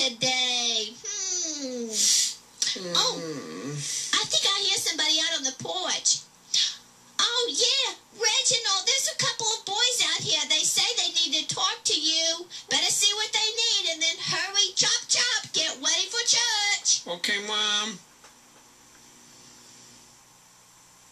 today? Hmm. Oh, I think I hear somebody out on the porch. Oh, yeah, Reginald, there's a couple of boys out here. They say they need to talk to you. Better see what they need and then hurry, chop, chop, get ready for church. Okay, Mom.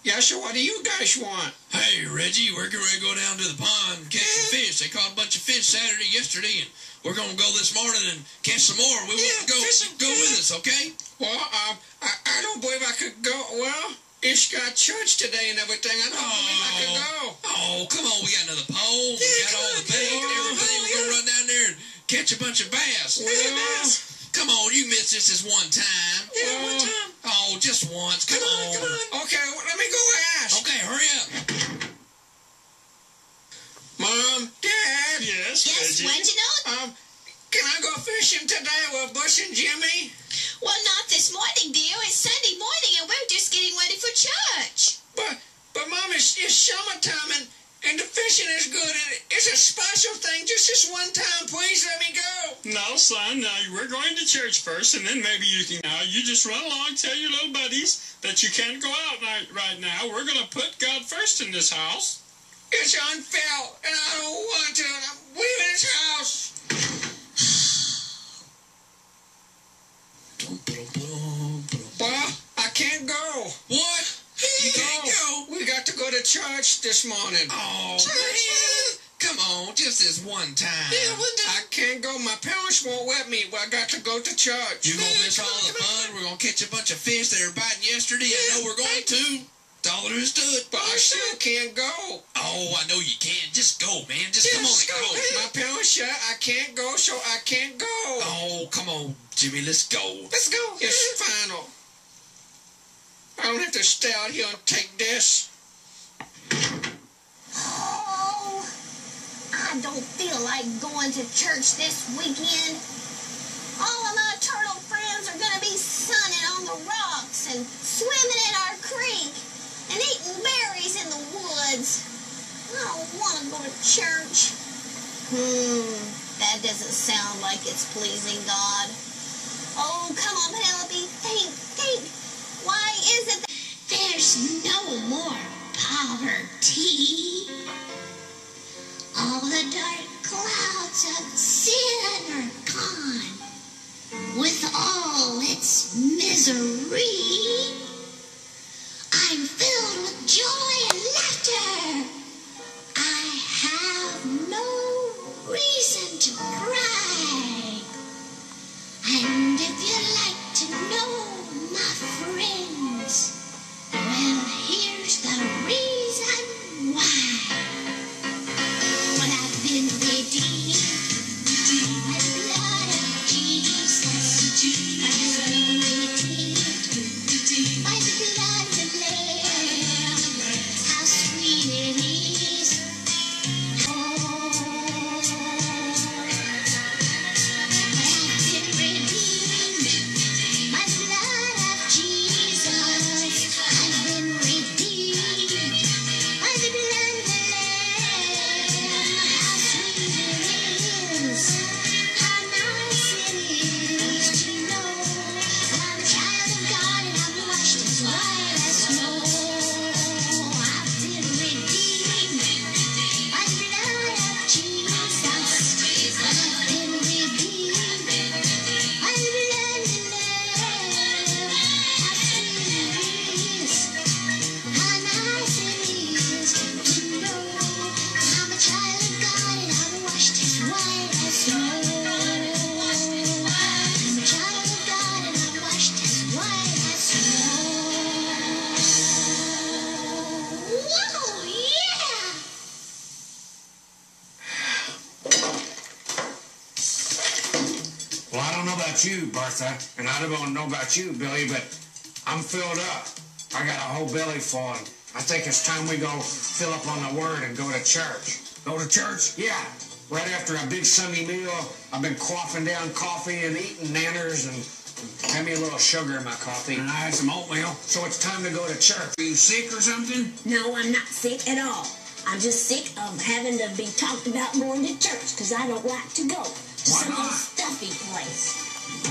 Yeah, so what do you guys want? Hey, Reggie, we're ready to go down to the pond and catch some fish. They caught a bunch of fish Saturday, yesterday, and we're going to go this morning and catch some more. We want Yeah, to go, fishing go good. with us, okay? Well, um, I, I don't believe I could go. Well, Ish got church today and everything. I don't believe I could go. Oh, come on. We got another pole. we Yeah, got come all on, the bait come and on. everything. We're going to run down there and catch a bunch of bass. Well, Come on, you missed this this one time. Yeah, one time. Oh, just once. Come, on. come on. okay, well, let me go ask. Okay, hurry up. Mom, Dad. Yes, Yes, Reggie. Reginald? Um, can I go fishing today with Bush and Jimmy? Well, not this morning, dear. It's Sunday morning and we're just getting ready for church. But, but Mom, it's, it's summertime and, and the fishing is good. And it's a special thing. Just this one time, please let me go. No, son. Now we're going to church first, and then maybe you can. Now you just run along, tell your little buddies that you can't go out right, right now. We're going to put God first in this house. It's unfair, and I don't want to. And I'm leaving this house. Well, I can't go. What? You can't go. We got to go to church this morning. Oh, Church. Come on, just this one time. I can't go. My parents won't let me. But I got to go to church. You're gonna miss all the fun. We're gonna catch a bunch of fish that are biting yesterday. I know we're going to. That's all there is to it. But I still can't go. Oh, I know you can. Just go, man. Just come on Just and go. My parents said I can't go, so I can't go. Oh, come on, Jimmy. Let's go. Let's go. It's final. I don't have to stay out here and take this. Oh, I don't feel like going to church this weekend. All of my turtle friends are going to be sunning on the rocks and swimming in our creek and eating berries in the woods. I don't want to go to church. Hmm, that doesn't sound like it's pleasing God. Oh, come on, Penelope. Think, think. Why is it that there's no more poverty? All the dark clouds of sin are gone. With all its misery, I'm filled with joy about you, Bertha, and I don't know about you, Billy, but I'm filled up. I got a whole belly full. and I think it's time we go fill up on the Word and go to church. Go to church. Yeah, right after a big Sunday meal, I've been quaffing down coffee and eating nanners and have me a little sugar in my coffee. And I had some oatmeal. So it's time to go to church. Are you sick or something? No, I'm not sick at all. I'm just sick of having to be talked about going to church because I don't like to go to Why some not? stuffy place.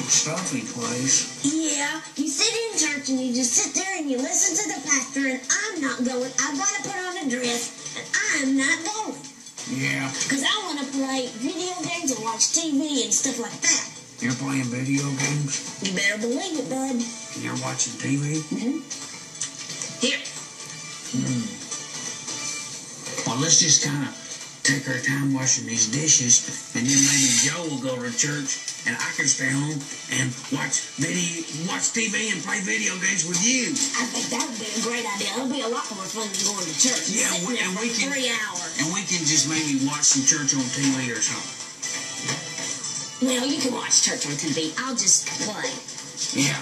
Stuffy place. Yeah, you sit in church and you just sit there and you listen to the pastor, and I'm not going. I've got to put on a dress, and I'm not going. Yeah. Because I want to play video games and watch TV and stuff like that. You're playing video games? You better believe it, bud. And you're watching TV? Mm-hmm. Here. Hmm. Well, let's just kind of take our time washing these dishes, and then maybe Joe will go to church, and I can stay home and watch video, watch TV, and play video games with you. I think that would be a great idea. It'll be a lot more fun than going to church. Yeah, we- there and we can- three hours. And we can just maybe watch some church on TV or something. Well, you can watch church on TV. I'll just play. Yeah.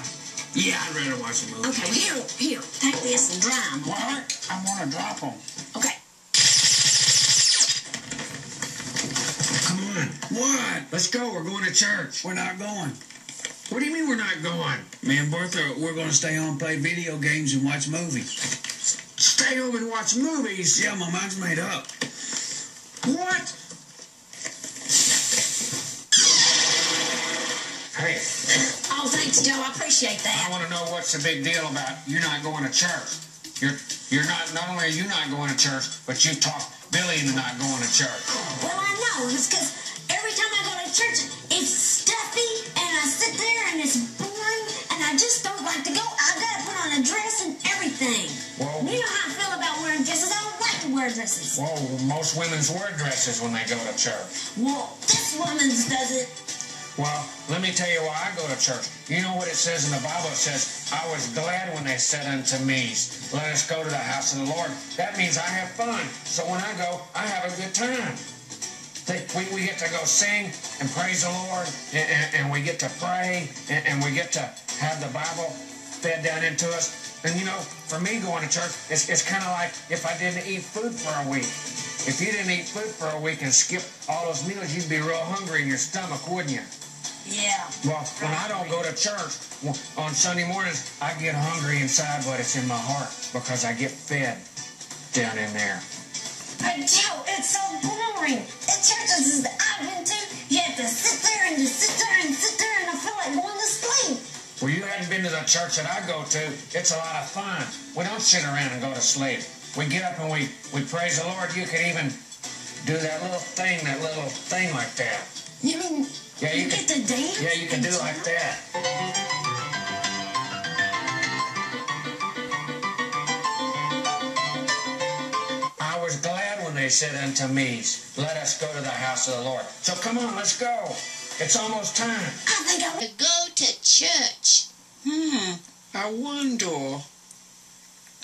Yeah, I'd rather watch a movie. Okay, here, here. Take this and dry 'em, What? I'm gonna drop them. Okay. On. What? Let's go. We're going to church. We're not going. What do you mean we're not going? Me and Bertha, we're going to stay home play video games and watch movies. Stay home and watch movies? Yeah, my mind's made up. What? Hey, Oh, thanks, Joe. I appreciate that. I want to know what's the big deal about you not going to church. You're you're not not only are you not going to church, but you talked Billy into not going to church. Well, I because every time I go to church, it's stuffy, and I sit there, and it's boring, and I just don't like to go. I gotta put on a dress and everything. Whoa. You know how I feel about wearing dresses. I don't like to wear dresses. Whoa, most women's wear dresses when they go to church. Well, this woman's does it. Well, let me tell you why I go to church. You know what it says in the Bible? It says, I was glad when they said unto me, Let us go to the house of the Lord. That means I have fun. So when I go, I have a good time. We, we get to go sing and praise the Lord, and, and, and we get to pray, and, and we get to have the Bible fed down into us. And you know, for me going to church, it's, it's kind of like if I didn't eat food for a week. If you didn't eat food for a week and skip all those meals, you'd be real hungry in your stomach, wouldn't you? Yeah. Well, when I don't go to church on Sunday mornings, I get hungry inside, but it's in my heart because I get fed down in there. But Joe, it's so boring. The churches that I've been to, you have to sit there and just sit there and sit there, and I feel like going to sleep. Well, you hadn't been to the church that I go to. It's a lot of fun. We don't sit around and go to sleep. We get up and we, we praise the Lord. You could even do that little thing, that little thing like that. You mean Yeah, you you can. get to dance? Yeah, you can do like that. Glad when they said unto me, Let us go to the house of the Lord. So come on, let's go. It's almost time. I think I want To go to church. Hmm, I wonder.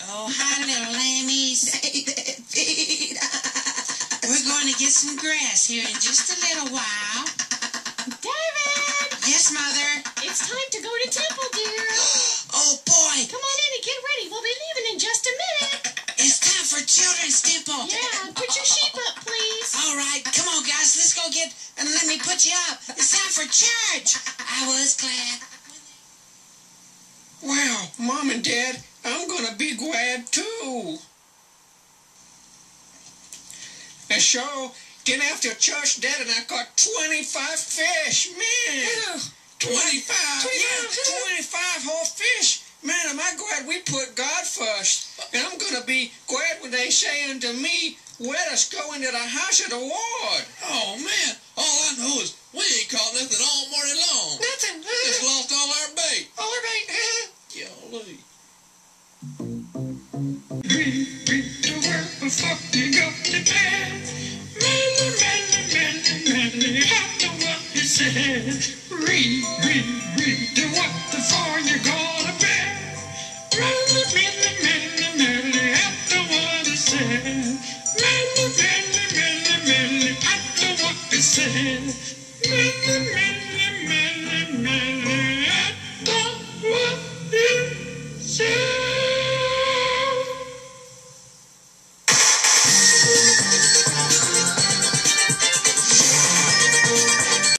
Oh, hi, little lammies. We're going to get some grass here in just a little while. Church. I was glad. Well, Mom and Dad, I'm gonna be glad too. And so, then after church, Dad and I caught 25 fish. Man! 25! Yeah, 25 whole fish. Man, am I glad we put God first. And I'm gonna be glad when they say unto me, let us go into the house of the Lord. Oh, man. All I know is we ain't caught nothing all morning long. Nothing. Just uh-huh. lost all our bait. All right, huh? Golly. Read, read the word before you go to bed. Many, many, many, many after what he said. Read, read, read the word Sing.